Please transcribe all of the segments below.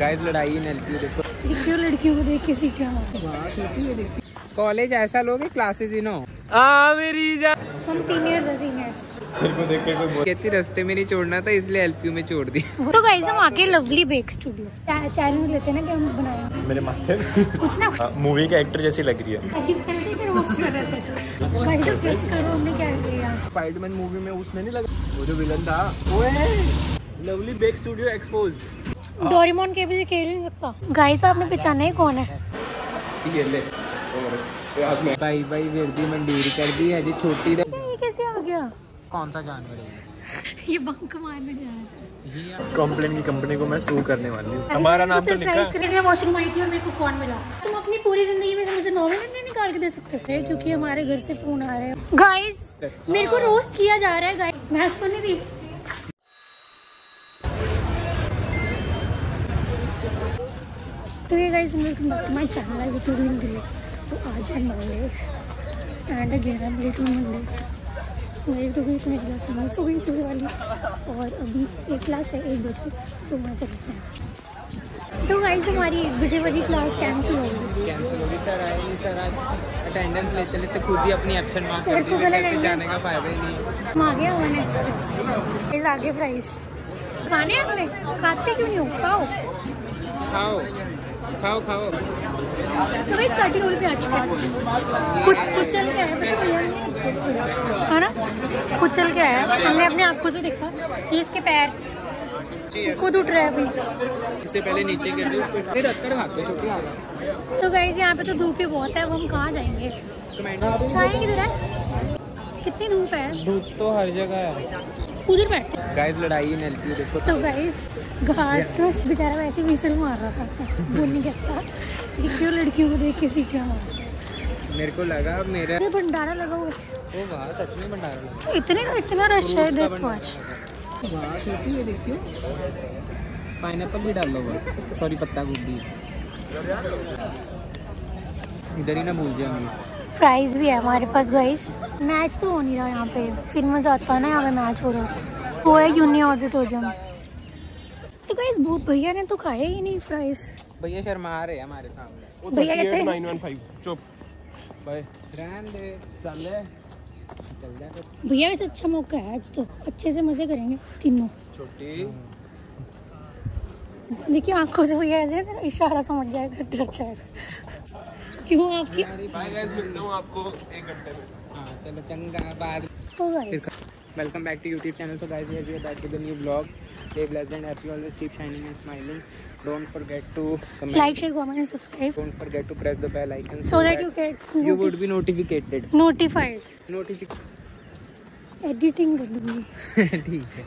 Guys लड़ाई इन LP देखो। क्यों लड़कियों को देख के सीखा कॉलेज ऐसा लोगे क्लासेस ही ना आ मेरी जान हम सीनियर्स हैं सीनियर्स तेरे को देख के कोई बोल कहती रास्ते में नहीं छोड़ना था इसलिए एलपी में छोड़ दी तो गाइस हम आके लवली बेक स्टूडियो चैलेंज लेते हैं ना कि हम बनाएँगे। मेरे माथे कुछ ना कुछ। मूवी के एक्टर जैसी लग रही है। तारीफ़ करते कर रहे थे। भाई गेस करो हमने क्या किया यहाँ से स्पाइडरमैन मूवी में उसने नहीं लगा। वो जो विलन था ओए! Lovely bake studio expose Doraemon के भी खेल नहीं सकता। गाइस आपने पहचाना ही कौन है? ये ले। और भाई भाई वर्दी मंडीर कर दी है जी छोटी ये कैसे आ गया? कौन सा जानवर है? ये बंक मारने जा रहा है। कॉम्प्लेन की कंपनी को मैं सू करने वाली हूँ। हमारा नाम तो लिखा सरप्राइज़ करने मैं वॉशरूम गई थी और मेरे को फ़ोन मिला। तुम अपनी पूरी ज़िंदगी में से मुझे नौ मिनट नहीं निकाल के दे सकते थे क्योंकि हमारे घर से फ़ोन आ रहे हैं। गाइस मेरे को रोस्ट किया जा रहा है गाइस मैच तो नहीं दी। Guys welcome back to my channel to doing great तो आज है Monday and again I late on Monday मेरी तो गई इतनी क्लास में सो गई सुबह वाली। और अभी एक क्लास है एक बजे तो वहाँ चलते हैं। तो गाइस हमारी एक बजे वाली क्लास कैंसिल हो गई। कैंसिल होगी सर आए नहीं सर आज अटेंडेंस लेते लेते खुद ही अपनी एब्सेंट मार्क सर कर को गलत जाने का फ़ायदा ही नहीं है। हम आ गए वन एक्सप्रेस इस आगे फ्राइज खाने हैं आपने खाते क्यों नहीं हो? खाओ। खाओ। खाओ खाओ। तो भाई स्टार्टिंग आ चुके हैं। खुद खुद चल के भैया ने है ना? खुद चल के आया हमने अपनी आँखों से देखा। ये इसके पैर। खुद उठ रहा है अभी। इससे पहले नीचे गिर उसको फिर खाते आ तो गाइज़ यहाँ पे तो धूप ही बहुत है। अब हम कहाँ जाएँगे? किधर है। कितनी धूप है? धूप तो हर जगह है। उधर बैठते गाइस लड़ाई इन एलपी देखो तो गाइज़ घाट तो बेचारा वैसे ही विसल मार रहा था। वो नहीं कहता कि क्यों लड़कियों को देख के सीखा मेरे को लगा मेरा ये भंडारा लगा हुआ है। वो वहाँ सच में भंडारा लगा इतने इतना रश है तो आज वहाँ छोटी है देखियो। पाइनएप्पल भी डाल लो हुआ सॉरी पत्ता गोभी। इधर ही ना भूल जाए हमें फ्राइज भी है हमारे पास गाइस मैच तो हो नहीं रहा यहाँ पे. फिर मज़ा आता है ना यहाँ पे मैच हो रहा है. वो है यूनि ऑडिटोरियम तो गाइस वो भैया ने तो खाया ही नहीं फ्राइज भैया शर्मा रहे हैं हमारे सामने. भैया कहते हैं चुप. फिर भैया वैसे अच्छा मौका है आज तो. अच्छे से मज़े करेंगे तीनों. छोटी। देखिए आँखों से भैया ऐसे इशारा समझ जाएगा डर जाएगा. क्यों आपकी बाय गाइस मिलता हूँ आपको एक घंटे में हाँ चलो चंगा बाद तो welcome back to YouTube channel so guys we are back to the new blog stay blessed and happy always keep shining and smiling don't forget to comment like share comment and subscribe don't forget to press the bell icon so that you get you would be notified notified notified editing कर दूँगी ठीक है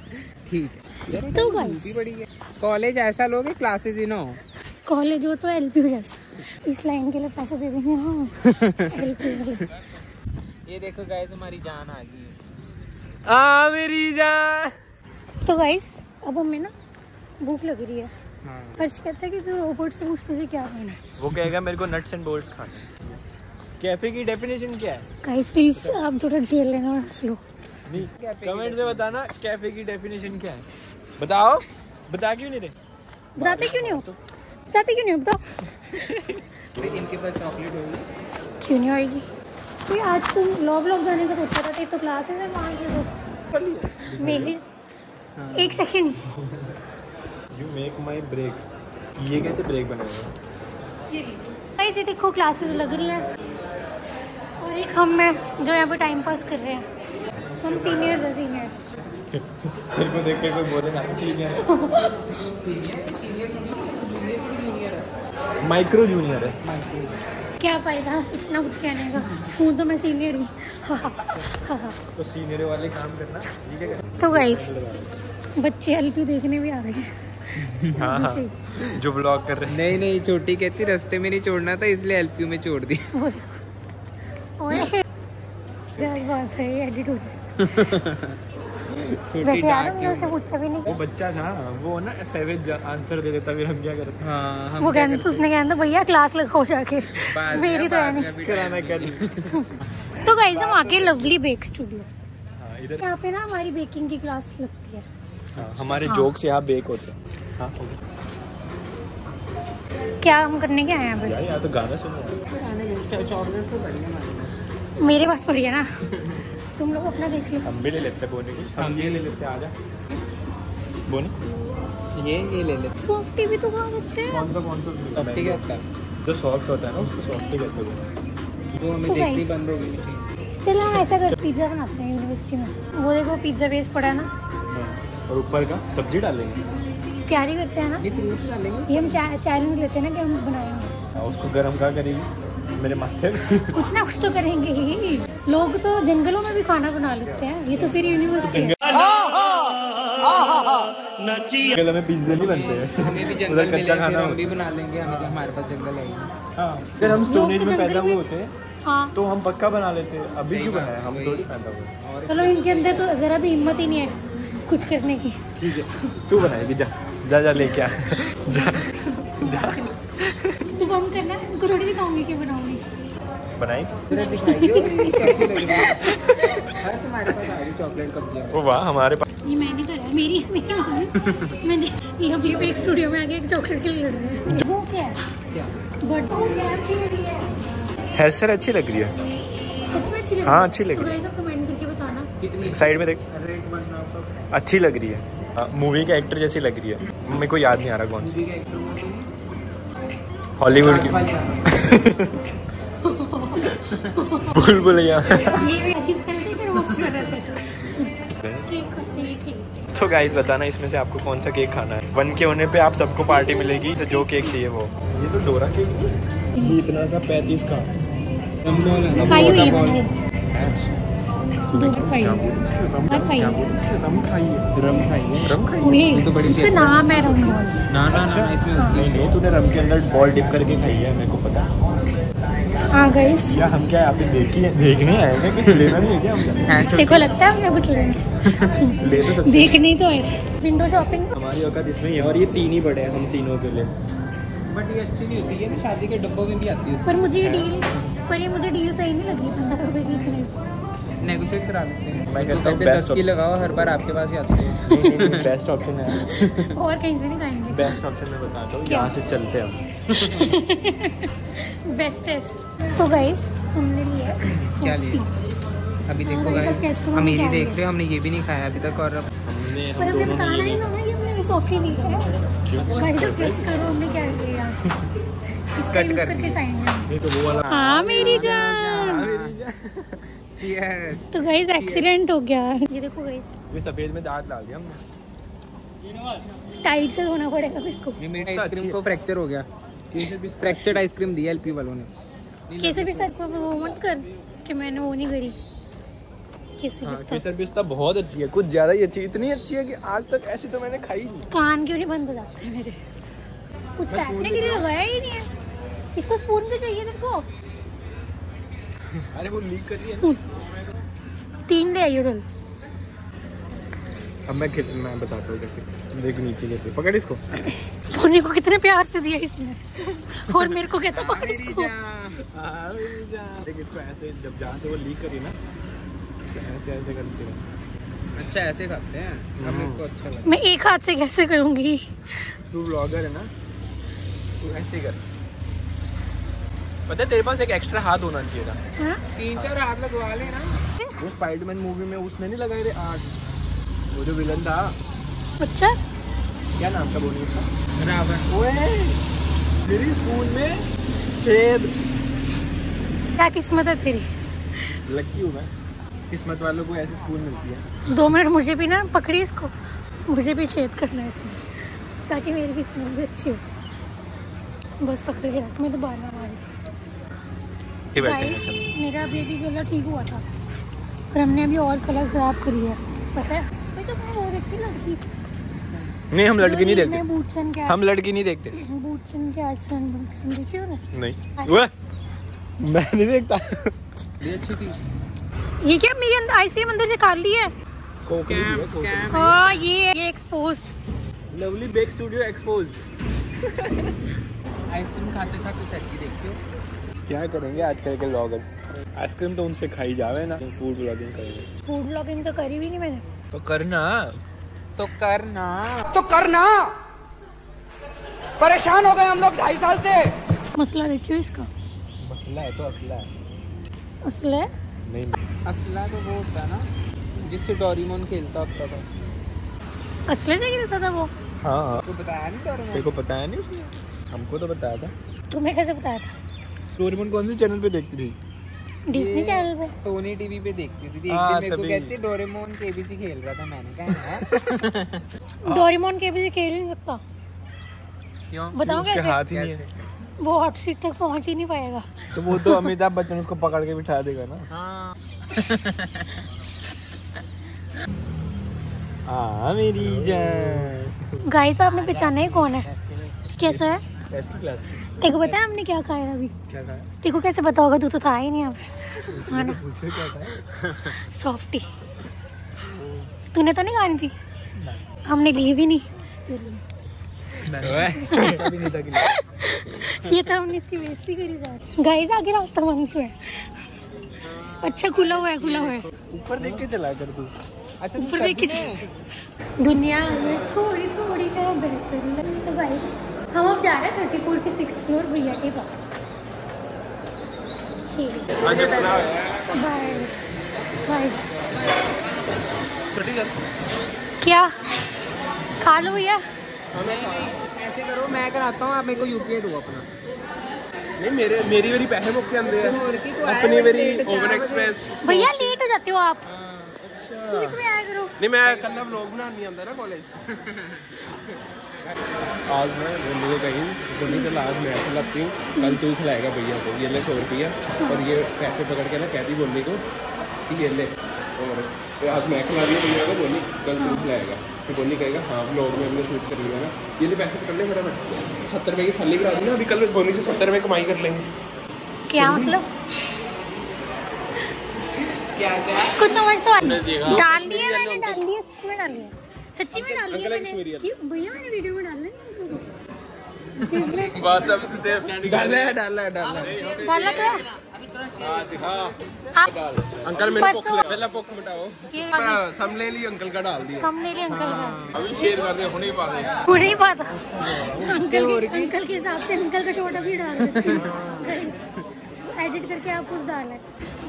ठीक है तो guys बड़ी है college ऐसा लोगे क्लासेस ही ना हो कॉलेज हो तो एलपी जैसा इस लाइन के लिए पैसे दे देंगे हाँ। ये देखो गाइस हमारी जान आ गई। आ मेरी जान। तो गाइस अब हमें ना भूख लग रही है। हाँ। हर्ष कहता है कि तू रोबोट से पूछ तुझे क्या खाना है। वो कहेगा मेरे को नट्स एंड बोल्ट्स खाने कैफ़े की डेफिनेशन क्या है? गाइस प्लीज़ आप थोड़ा झेल लेना और हंस लो। कमेंट में बताना कैफ़े की डेफिनेशन क्या है? बताओ। बता क्यों नहीं रहे? बताते क्यों नहीं हो? बताते क्यों नहीं हो? बताओ। इनके पास चॉकलेट होगी। क्यों नहीं आएगी? कोई आज तुम लॉब लॉब जाने का सोचा था तो क्लासेस है वहाँ के मेरी एक second you make my break ये कैसे ब्रेक बनाएगा गाइस ये देखो क्लासेस लग रही हैं। और एक हम हैं जो यहाँ पे टाइम पास कर रहे हैं। हम सीनियर्स हैं सीनियर्स तेरे को देख के कोई बोले ना सीनियर सीनियर सीनियर जूनियर भी जूनियर है माइक्रो जूनियर है। क्या फ़ायदा? इतना कुछ कहने का। हूँ तो मैं सीनियर ही। तो सीनियर वाले काम करना ठीक है? तो गाइस बच्चे एलपी देखने भी आ रहे हैं। हाँ हाँ। जो ब्लॉग कर रहे हैं। नहीं नहीं छोटी कहती रास्ते में नहीं छोड़ना था इसलिए एलपी में छोड़ दी। ओए बात है एडिट हो जाए। वैसे यार हमने उससे पूछा भी नहीं। वो बच्चा था वो ना सेवेज आंसर दे देता फिर हम क्या करते? हाँ हम वो कहने तो उसने कहना था भैया क्लास लगाओ जाके। मेरी तो है नहीं। कराना क्या तो गाइस हम आके लवली बेक स्टूडियो हाँ इधर। यहाँ पे ना हमारी बेकिंग की क्लास लगती है। हाँ, हमारे जोक्स यहाँ बेक होते हैं। हाँ क्या हम करने के आए हैं यार तो गाना सुनो। चॉकलेट तो बढ़िया मेरे पास पड़ी है ना। तुम लोग अपना देख लो। हम भी ले लेते बोने कुछ हम ये ले लेते आजा बोने? है ये ये ले ले सॉफ्टी भी तो खा सकते हैं। कौन सा कौन सा? ठीक है होता है। जो सॉफ्ट होता है ना उसको सॉफ्ट ही कहते हैं। वो हमें तो देखनी बंद होगी मशीन चलो हम ऐसा कर पिज़्ज़ा बनाते हैं यूनिवर्सिटी में। वो देखो पिज़्ज़ा बेस पड़ा है ना। हाँ। और ऊपर का सब्ज़ी डालेंगे। तैयारी करते हैं ना। ये फ्रूट्स डालेंगे? ये हम चैलेंज लेते हैं ना कि हम बनाएँगे। हाँ, उसको गर्म क्या करेगी? मेरे माथे कुछ ना कुछ तो करेंगे। ही लोग तो जंगलों में भी खाना बना लेते हैं। ये तो फिर यूनिवर्सिटी जंगल। में पिज्जे नहीं बनते हैं। हमें भी जंगल कच्चा खाना हम भी बना लेंगे हमें तो हमारे पास जंगल है हाँ। अगर हम स्टोन एज में तो पैदा हुए होते हैं हाँ। तो हम पक्का बना लेते हैं। अभी क्यों बनाया? हम। थोड़ी पैदा हुए। चलो इनके अंदर तो जरा भी हिम्मत ही नहीं है कुछ करने की। ठीक है तू बनाएगी जा। जा जा लेके आ। जा। जा तो हम करना उनको थोड़ी दिखाऊँगी कि बनाऊँगी। बनाई? ये रही है रही वाह हमारे पास ये मैंने करा है मेरी मैं लवली पे एक स्टूडियो में आके एक चॉकलेट के लिए लड़ रहे हैं। वो क्या है? क्या? बट वो क्या है? हेयर स्टाइल अच्छी लग रही है? सच में अच्छी लग हाँ, अच्छी लग तो रही है। कमेंट करके बताना। कितनी? साइड में देख। रेट बनना आपका अच्छी लग रही है। मूवी के एक्टर जैसी लग रही है। मेरे को याद नहीं आ रहा कौन सी। हॉलीवुड की केक तो गाइस बताना इसमें से आपको कौन सा केक खाना है। वन के होने पे आप सबको पार्टी मिलेगी तो जो केक चाहिए वो। ये तो डोरा केक है। इतना सा पैंतीस का। है है? है? रम रम रम तो नाम है रमोल ना ना ना इसमें नहीं नहीं तूने रम के अंदर बॉल डिप करके खाई है मेरे को पता हाँ गाइस हम क्या यहाँ पे देखी देखने आए हैं? कुछ लेना नहीं है क्या हम है लगता है हमने कुछ लेना ले तो सकते देखने तो आए विंडो शॉपिंग हमारी औकात इसमें ही है और ये तीन ही बड़े हैं हम तीनों के लिए। बट ये अच्छी नहीं होती है ना शादी के डब्बों में भी आती है पर मुझे ये डील पर ये मुझे डील सही नहीं लग रही पंद्रह रुपए की इतनी। नेगोशिएट करा लेते हैं। मैं तो कहता हूँ best की लगाओ हर बार आपके पास ही आते हैं। नहीं नहीं नहीं बेस्ट ऑप्शन है। और कहीं से नहीं खाएँगे। बेस्ट ऑप्शन मैं बताता हूँ यहाँ से चलते हैं हम। बेस्ट टेस्ट तो गाइस हमने लिया क्या लिया? अभी देखो हाँ, गाइस हम ये देख रहे हो हमने ये भी नहीं खाया अभी तक और हमने हम हमने दोनों बताना ने ही ये ना कि हमने सॉफ्ट ही। है गाइस अब गेस करो हमने क्या लिया कट कर तो वो वाला हाँ मेरी जान। चीयर्स तो गाइस एक्सीडेंट हो गया। ये देखो गाइस ये सफ़ेद में दांत डाल दिया हमने। टाइट से धोना पड़ेगा इसको। ये मेरी आइसक्रीम को फ्रैक्चर हो गया। फ्रैक्चर्ड आइसक्रीम दी एलपी वालों ने। कैसे भी साथ को वो मत कर कि मैंने वो नहीं करी। कैसे हाँ केसर पिस्ता बहुत अच्छी है कुछ ज़्यादा ही अच्छी इतनी अच्छी है कि आज तक ऐसी तो मैंने खाई नहीं। कान क्यों नहीं बंद हो जाते मेरे? कुछ काटने के लिए लगाया ही नहीं है। इसको स्पून तो चाहिए तेरे को? अरे वो लीक कर रही है तीन ले आइयो चल। अब मैं मैं बताता हूँ कैसे देख नीचे कैसे पकड़ इसको। मोने को कितने प्यार से दिया इसने। और मेरे को कहता पकड़ इसको। देख इसको ऐसे जब जहाँ से वो लीक करी ना ऐसे ऐसे करते रहे अच्छा ऐसे खाते हैं। अब मेरे को अच्छा लगा मैं एक हाथ से कैसे करूँगी? तू ब्लॉगर है ना तू ऐसे कर। पता है तेरे पास एक एक्स्ट्रा हाथ होना चाहिए था। हाँ? तीन चार हाथ लगवा लेना। वो स्पाइडरमैन मूवी में उसने नहीं लगाए थे आठ वो जो विलन था अच्छा क्या नाम था बोली उसका? रावण। ओए मेरी स्कूल में छेद क्या किस्मत है तेरी? लकी हूँ मैं। किस्मत वालों को ऐसी स्कूल मिलती है। दो मिनट मुझे भी ना पकड़ी इसको। मुझे भी छेद करना है इसमें ताकि मेरी किस्मत भी अच्छी हो। बस पकड़ के रख मैं तो बार ना मारी ये गाइस मेरा बेबी गला ठीक हुआ था पर हमने अभी और कलर खराब करी है पता है? भाई तो अपने वो देखती लड़की। नहीं हम लड़की नहीं देखते। हम लड़की नहीं देखते। नहीं। वो मैं नहीं देखता। ये अच्छी क्या मेरी अंदर आइसक्रीम अंदर से काट ली है? स्कैम स्कैम हाँ ये ये exposed lovely bake studio exposed ice cream खाते खाते टैक्सी देखते हो। क्या करेंगे आजकल के ब्लॉगर्स आइसक्रीम तो उनसे खाई जावे ना। फ़ूड ब्लॉगिंग करेंगे। फ़ूड ब्लॉगिंग तो करी भी नहीं मैंने। तो करना। तो करना। तो करना। परेशान हो गए हम लोग ढाई साल से। मसला देखियो इसका। मसला है तो असला है। असला है? नहीं असला तो वो होता है ना जिससे डोरीमोन खेलता होता था। असले से खेलता था वो? हाँ। तो बताया नहीं तेरे को बताया नहीं उसने। हमको तो बताया था। तुम्हें कैसे बताया था? डोरेमोन कौन से चैनल पे देखती थी? डिज्नी चैनल पे। सोनी टीवी पे देखती थी। एक हाँ, दिन मेरे को। कहती डोरेमोन केबीसी खेल रहा था मैंने कहा "हैं?" डोरेमोन के भी खेल नहीं सकता। क्यों? बताओ कैसे? हाथ ही नहीं है। वो हॉट सीट तक पहुँच ही नहीं पाएगा। तो वो तो अमिताभ बच्चन उसको पकड़ के बिठा देगा ना। हाँ। हाँ मेरी जान। गाइस आपने पहचाना है कौन है? कैसा है? कैसी क्लास थी। तेरे को पता है हमने क्या खाया अभी? क्या तेरे को कैसे पता होगा? तू तो था ही नहीं पे हाँ ना? सॉफ्टी तूने तो नहीं खानी थी? हमने ली भी नहीं। अच्छा था ये तो हमने इसकी बेइज्जती करी जा गाइस आगे रास्ता बंद क्यों है। अच्छा खुला हुआ है खुला हुआ है। ऊपर देख के चला कर तू। अच्छा ऊपर देख के दुनिया में थोड़ी थोड़ी का बेहतर तो गाइस हम अब जा रहे हैं थर्टी फोर के सिक्स फ्लोर भैया के पास। क्या? खा लो भैया। नहीं नहीं ऐसे करो मैं कराता हूँ आप मेरे को यूपीआई दो अपना। नहीं मेरे मेरी मेरी पैसे मुक्के अंदर है। तो अपनी मेरी। एक्सप्रेस भैया लेट हो जाते हो आप। सुबह सुबह आया करो। नहीं मैं कल व्लॉग बनानी आंदा ना कॉलेज आज मैं बोलने को कहीं बोली चल आज मैं खिलाती हूँ कल तू खिलाएगा भैया को ये ले सौ रुपया। और ये पैसे पकड़ के ना कहती बोलने को कि ये ले। और आज मैं खिला रही हूँ भैया को बोली कल तू खिलाएगा। फिर बोली कहेगा हाँ व्लॉग में हमने शूट कर लिया ना। ये ले पैसे पकड़ ले फटाफट। सत्तर रुपये की थाली करा दी ना अभी कल बोनी से सत्तर रुपये कमाई कर लेंगे क्या मतलब? क्या क्या? कुछ समझ तो आ डाल दिया मैंने डाल दिया सच्ची में डाल दिया सच्ची में डाल दिया मैंने। क्यों? भैया मैंने वीडियो में डालना नहीं चीज़ में बस अब डाला है डाला है डाला है। डाला तो है आप अंकल मेरे पोक पहला पोक मिटाओ। थंबनेल ही अंकल का डाल दिया। थंबनेल ही अंकल का। अभी शेयर कर दे होने ही पा दे पूरा ही। बात अंकल के अंकल के हिसाब से अंकल का छोटा भी डाल सकते हैं। एडिट करके आप खुद डाल।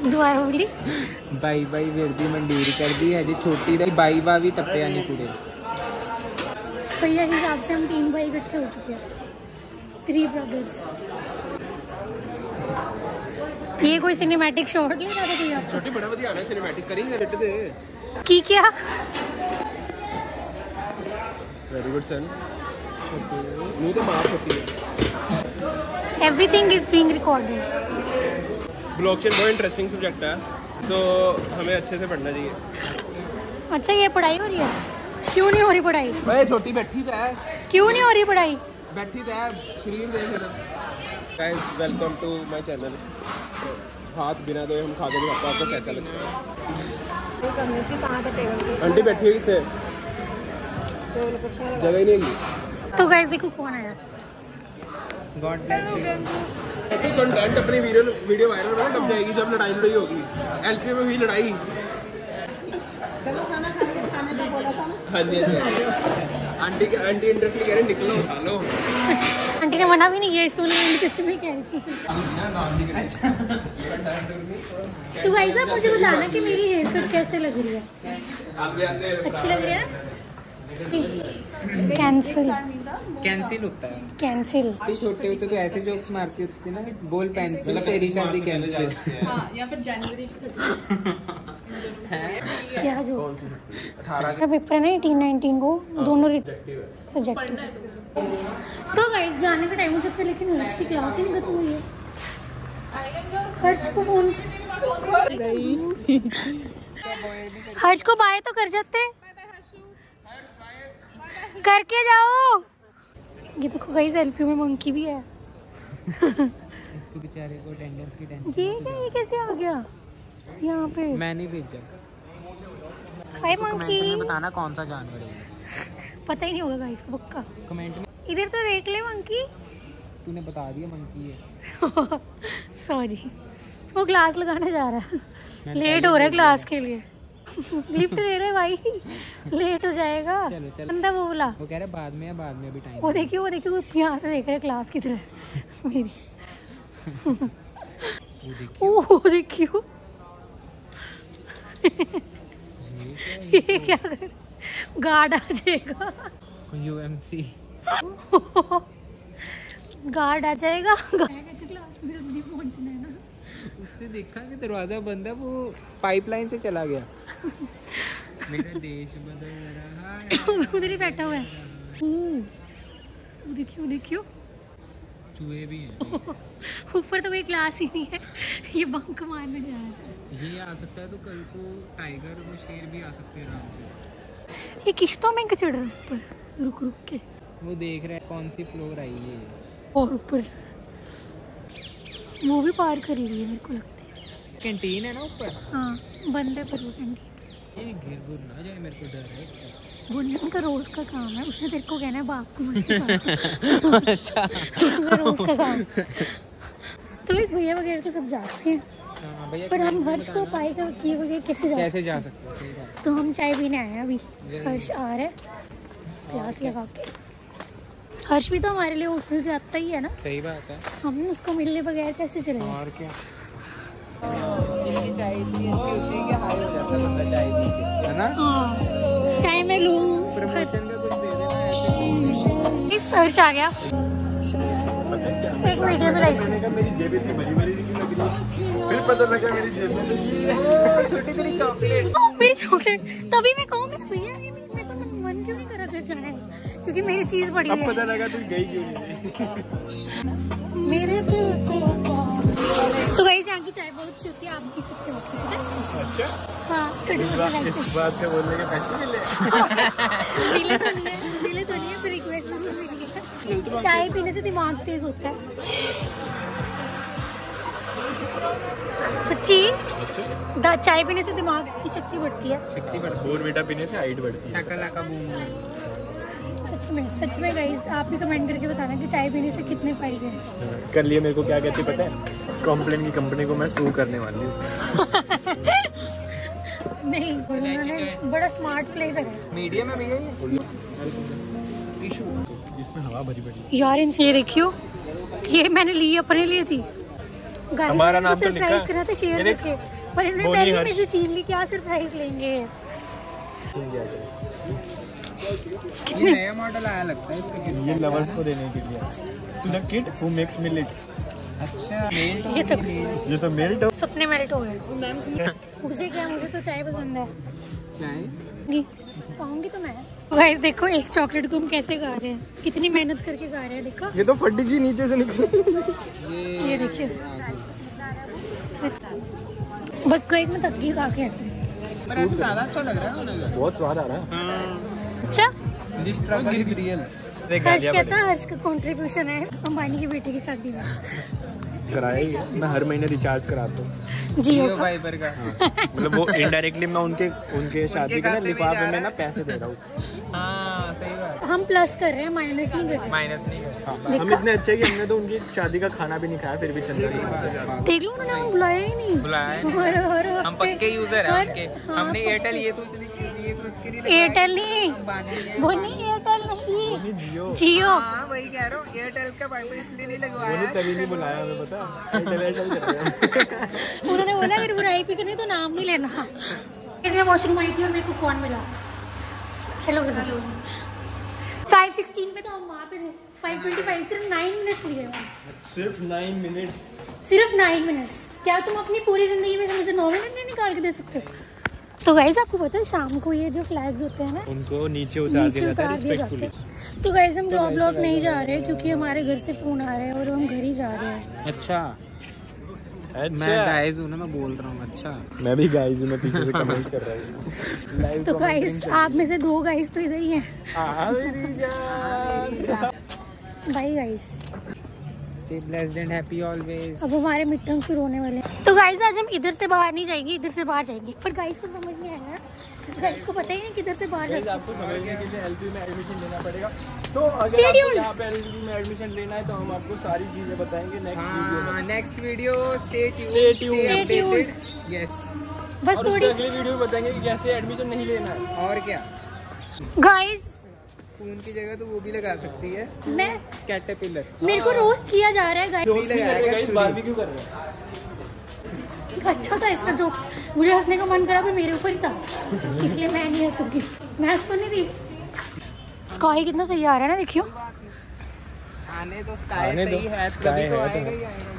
ਦੁਆਰਾ ਬੋਲੀ ਬਾਈ ਬਾਈ ਵਿਰਦੀ ਮੰਡੀਰ ਕਰਦੀ ਹੈ ਜੀ ਛੋਟੀ ਦਾ ਬਾਈ ਬਾ ਵੀ ਟੱਪਿਆ ਨਹੀਂ ਕੁੜੇ भैया के हिसाब से हम तीन भाई इकट्ठे हो चुके हैं थ्री ब्रदर्स ये कोई सिनेमैटिक शॉट ले रहा था कोई आप छोटी बड़ा ਵਧੀਆ ਆਣਾ ਸਿਨੇਮੈਟਿਕ ਕਰੀਂਗੇ ਰਿਟ ਦੇ की क्या ਵੈਰੀ ਗੁੱਡ ਸਨ ਨੂੰ ਤਾਂ ਮਾਰ ਹੋਤੀ है everything is being recorded blockchain बहुत इंटरेस्टिंग सब्जेक्ट है तो हमें अच्छे से पढ़ना चाहिए। अच्छा ये पढ़ाई हो रही है? क्यों नहीं हो रही पढ़ाई? भाई छोटी बैठी तो है क्यों नहीं हो रही पढ़ाई? बैठी तो है शरीर देख इधर guys welcome to my channel हाथ बिना धोए हम खा के आपको कैसा लगता है? आंटी बैठी हुई थे। जगह ही नहीं तो गाइस देखो कौन आया। गॉड ब्लेस यू तो कंटेंट अपनी वीडियो वीडियो वायरल पता कब जाएगी जब लड़ाई लड़ाई होगी। एलपी में हुई लड़ाई। चलो खाना खाने के खाने बोला था हाँ जी हाँ जी। आंटी के आंटी इंटरव्यू कह रहे निकलो आंटी ने मना भी नहीं किया सच में कह रही थी तो गाइस आप मुझे बताना कि मेरी हेयर कट कैसे लग रही है? अच्छी लग रही है कैंसिल कैंसिल होता है। कैंसिल तू छोटे होते तो ऐसे जोक्स मारती होती थी ना बोल पेंसिल तेरी शादी कैंसिल क्या जो? मेरा पेपर है ना एटीन नाइनटीन को दोनों सब्जेक्ट तो। गाइस जाने का टाइम हो सकता है लेकिन हर्ष की क्लास ही नहीं खत्म हुई है। हर्ष को फ़ोन हर्ष को बाय तो कर जाते। करके जाओ। ये देखो गाइस एलपी में मंकी भी है। इसको बेचारे को अटेंडेंस की टेंशन ये क्या ये कैसे आ गया? यहाँ पे। मैं नहीं भेजा। हाय मंकी में बताना कौन सा जानवर है पता ही नहीं होगा गाइस को पक्का। कमेंट में। इधर तो देख ले मंकी तूने बता दिया मंकी है। सॉरी वो क्लास लगाने जा रहा है। लेट हो रहा है क्लास के लिए। लिफ्ट ले ले भाई। लेट हो जाएगा। चलो, चलो। बंदा वो बोला। वो कह रहा है बाद में बाद में अभी टाइम वो देखिए वो देखिए वो यहाँ से देख रहे क्लास की तरह। मेरी। वो देखिए। ओ देखियो ये क्या कर गार्ड आ जाएगा। यूएमसी गार्ड आ जाएगा। क्लास में जल्दी पहुँचना है। उसने देखा कि दरवाज़ा बंद है वो पाइपलाइन से चला गया। मेरा देश बदल रहा है। उधर ही बैठा हुआ है। हम्म, देखियो देखियो। चूहे भी हैं। ऊपर तो कोई क्लास ही नहीं है। ये बंक मारने जा रहा है। ये आ सकता है तो कल को टाइगर और शेर भी आ सकते हैं आराम से। ये किश्तों में चढ़ रहा है ऊपर। रुक रुक के। वो देख रहा है कौन सी फ्लोर आई है। और ऊपर। वो भी पार कर लिए मेरे को लगता है। कैंटीन है ना ऊपर? हाँ बंद है पर वो कैंटीन। ये गिर गुर ना जाए मेरे को डर है। बुनने का रोज का काम है उसने तेरे को कहना है बाप को अच्छा। उनका रोज का काम। तो इस भैया वगैरह तो सब जाते हैं। हाँ, पर हम हर्ष को बताना। पाई का किए वगैरह कैसे जा कैसे जा सकते हैं? सही बात। हैं? तो हम चाय पीने आए हैं अभी। हर्ष आ रहा है। प्यास लगा के। हर्ष भी तो हमारे लिए हॉस्टल से आता ही है ना। सही बात है। हम उसको मिलने बगैर कैसे चले और क्या? इनकी चाय इतनी अच्छी होती है कि हाई हो जाता है बंदा चाय है ना? हाँ चाहे लूँ प्रमोशन का कुछ दे देना इस हर्ष आ गया। एक वीडियो में लाइक मेरी जेब इतनी बड़ी बड़ी सी लग रही है फिर पता लगा मेरी जेब में तो छोटी तेरी चॉकलेट मेरी चॉकलेट तभी मैं कहूँ मेरे भैया ये मेरे मेरे मन क्यों नहीं करा घर जाना है क्योंकि मेरी चीज़ बड़ी अब है। पता लगा तू गई क्यों नहीं? मेरे तो तो गई यहाँ की चाय बहुत अच्छी होती है आप पी सकते हो अच्छा। हाँ। इस बात इस बात के बोलने के पैसे मिले? पीले तो नहीं है तो नहीं फिर रिक्वेस्ट ज़रूर मिली चाय पीने से दिमाग तेज होता है। सच्ची? चाय पीने से दिमाग की शक्ति बढ़ती है। शक्ति बढ़ती बोर बेटा पीने से हाइट बढ़ती है। शकला का बूम सच में सच में गाइस आप भी कमेंट करके बताना कि चाय पीने से कितने फ़ायदे हैं। कर लिए मेरे को क्या कहती पता है? कॉम्प्लेन की कंपनी को मैं सू करने वाली हूँ। नहीं उन्होंने बड़ा स्मार्ट प्ले करा है। मीडियम में भैया ये हवा भरी पड़ी यार इनसे ये देखियो ये मैंने ली अपने लिए थी। हमारा नाम तो सरप्राइज़ लिखा। करा था शेयर करके पर इन्होंने पहले हर्ष। में से छीन ली क्या सरप्राइज़ लेंगे? ये नया मॉडल आया लगता है इसका ये लवर्स को देने के लिए। To the kid who makes millet अच्छा। ये तो ये तो मेल्ट सपने मेल्ट हो। गए मुझे क्या मुझे तो चाय पसंद है। चाय? खाऊँगी तो मैं। गाइस देखो एक चॉकलेट को हम कैसे गा रहे हैं। कितनी मेहनत करके गा रहे हैं देखो। ये तो फटी की नीचे से निकली। ये ये देखिए। बस गाइस मैं थक गई गा के ऐसे। पर ऐसे ज़्यादा अच्छा लग रहा है बहुत स्वाद आ रहा है। अच्छा? This struggle is real Harsh कहता हर्ष का कंट्रीब्यूशन है अंबानी की बेटी की शादी में कराया ही है। मैं हर महीने रिचार्ज कराता हूँ। जियो फाइबर का। मतलब वो इनडायरेक्टली मैं उनके उनके शादी के लिफाफे में ना पैसे दे रहा हूँ। हाँ सही बात। हम प्लस कर रहे हैं माइनस नहीं कर रहे। माइनस नहीं कर हाँ, हम इतने अच्छे कि हमने तो उनकी शादी का खाना भी नहीं खाया फिर भी चंदा देख लो उन्होंने हमें बुलाया ही नहीं। बुलाया है। हम पक्के यूज़र हैं हाँ, हमने एयरटेल ये सोच एयरटेल नहीं। वो नहीं एयरटेल नहीं। जियो। जियो। हाँ वही कह रहा हूँ एयरटेल का वाइपर इसलिए नहीं वो लगवाया तभी नहीं बुलाया हमें पता हैं? उन्होंने बोला अगर बुराई भी करनी तो नाम नहीं लेना। इसमें वॉशरूम आई थी और मेरे को फ़ोन मिला। हेलो हेलो फाइव सिक्सटीन पे तो हम वहाँ पे थे। फाइव ट्वेंटी फाइव सिर्फ़ नाइन मिनट्स लिए सिर्फ़ नाइन मिनट्स सिर्फ़ नाइन मिनट्स क्या तुम अपनी पूरी ज़िंदगी में से मुझे नौ मिनट नहीं निकाल के दे सकते? हो तो गाइज़ आपको पता है शाम को ये जो फ्लैग्स होते हैं ना उनको नीचे उतार नीचे दिया जाता है उतार दिए जाते रिस्पेक्टफुली हैं तो गाइज़ हम जॉब ब्लॉग नहीं जा रहे क्योंकि हमारे घर से फ़ोन आ रहे हैं और हम घर ही जा रहे हैं। अच्छा। मैं अच्छा गाइस हूँ ना मैं बोल रहा हूँ अच्छा। मैं भी गाइस हूँ मैं पीछे से कमेंट कर रहा हूँ। तो गाइस आप में से दो गाइस तो इधर ही हैं। Bye guys stay blessed and happy always अब हमारे मिड टर्म शुरू होने वाले हैं। तो गाइस आज हम इधर से बाहर नहीं जाएँगे इधर से बाहर जाएँगे। पर गाइस को समझ नहीं आया। गाइस को पता ही नहीं किधर से बाहर जाएँगे आपको समझने के लिए एलपी में एडमिशन लेना पड़ेगा। तो अगर आपको यहाँ पे एलपी में एडमिशन लेना है तो हम आपको सारी चीज़ें बताएँगे नेक्स्ट वीडियो में। हाँ नेक्स्ट वीडियो स्टे. यस बस थोड़ी अगली वीडियो में बताएँगे कि कैसे एडमिशन नहीं लेना है। और क्या? गाइस खून की जगह तो वो भी लगा सकती है। मैं कैटरपिलर मेरे को रोस्ट किया जा रहा है हैं अच्छा था इसका जोक मुझे हंसने का मन करा भी मेरे ऊपर ही था। इसलिए मैं नहीं हंसूँगी मैं हंस तो नहीं रही। स्काई कितना सही आ रहा है ना देखियो। आने तो स्काई आने सही है तभी तो तो आएगा ही आएगा।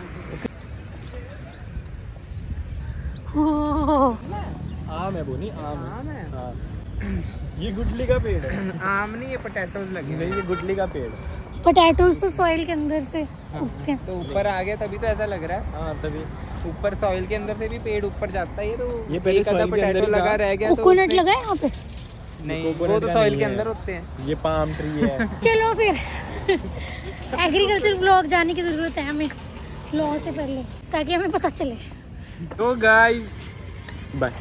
आम है बोनी आम आम है है? हाँ। ये गुटली का पेड़ है। आम नहीं ये पोटैटोज लगे नहीं ये गुटली का पेड़ है। पोटैटोज तो सॉइल के अंदर से उगते हैं। तो ऊपर आ गया तभी तो ऐसा लग रहा है। हाँ तभी। ऊपर सॉइल के अंदर से भी पेड़ ऊपर जाता है ये तो ये पहले एक आधा पोटैटो लगा रह गया तो कोकोनट उसमें- लगा है यहाँ पे? नहीं वो तो सॉइल के अंदर होते हैं। ये पाम ट्री है। चलो फिर। एग्रीकल्चर ब्लॉग जाने की ज़रूरत है हमें लॉ से पहले ताकि हमें पता चले। तो गाइस बाय